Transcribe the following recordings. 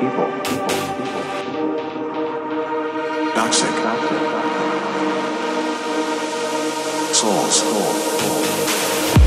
People. Toxic. Souls.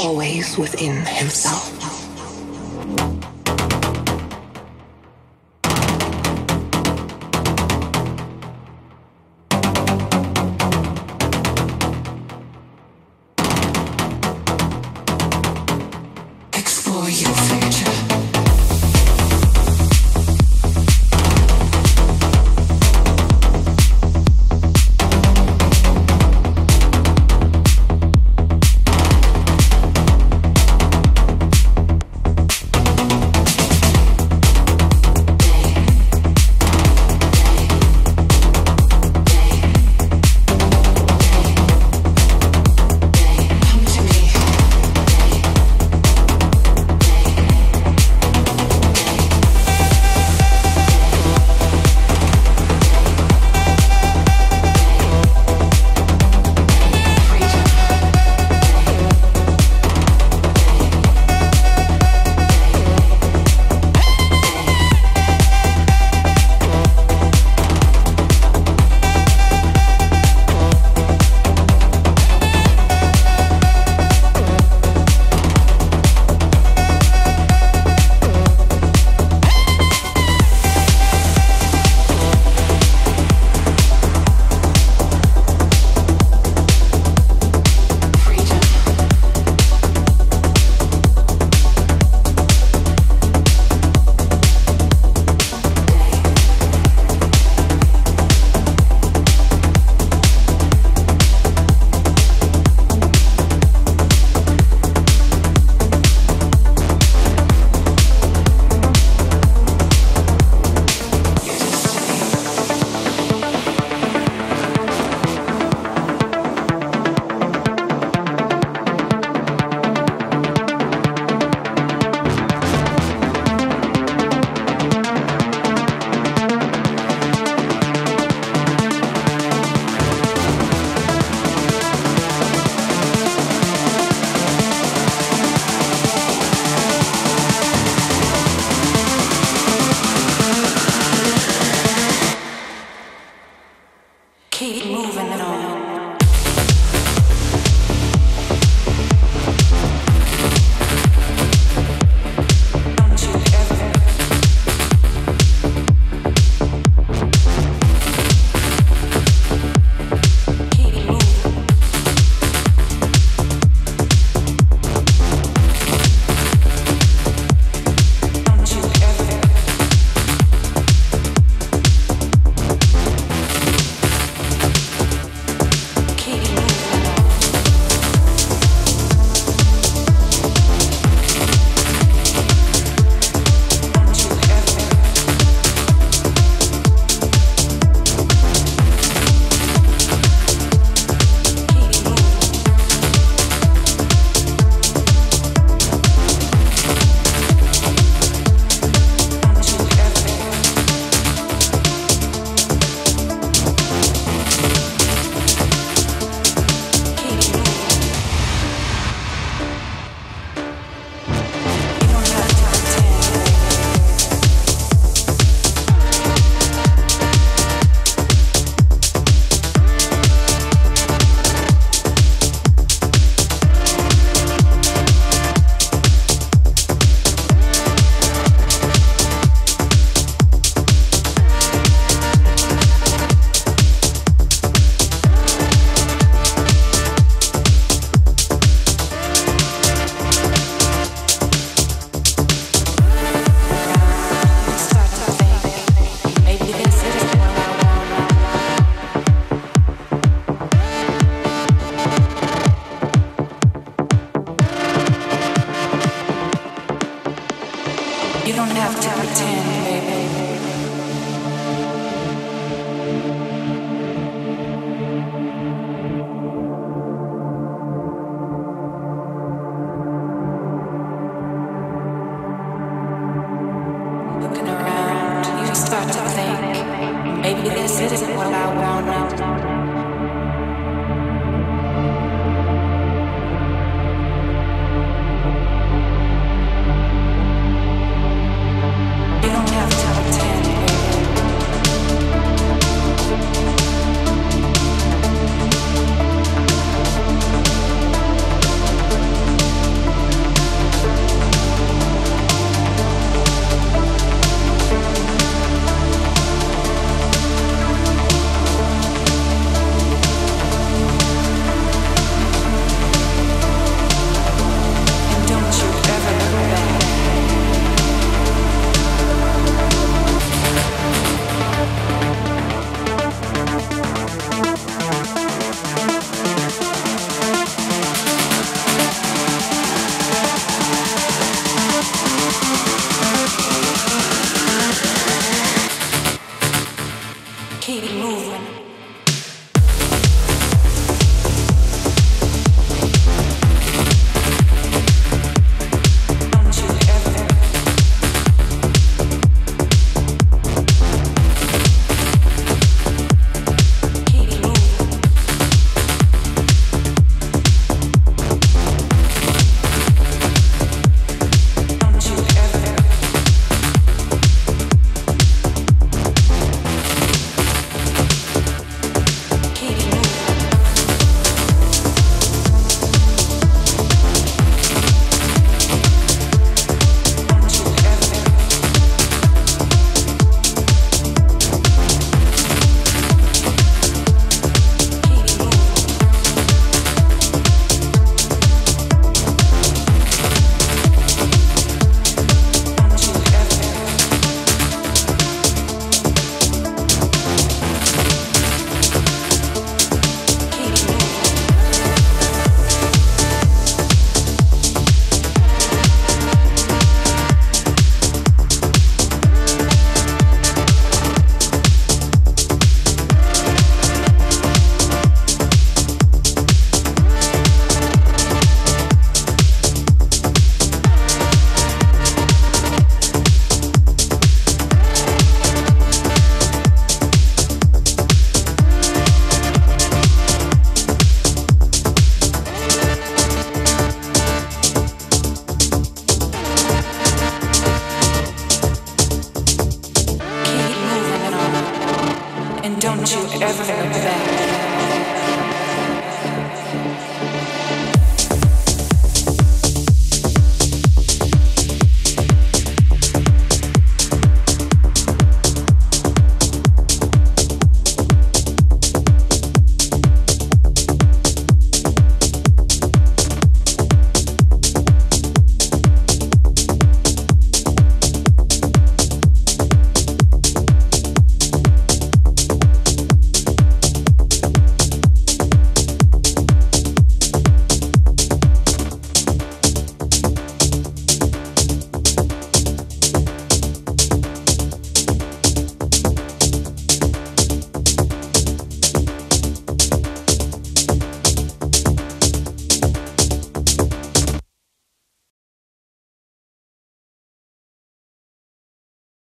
Always within himself.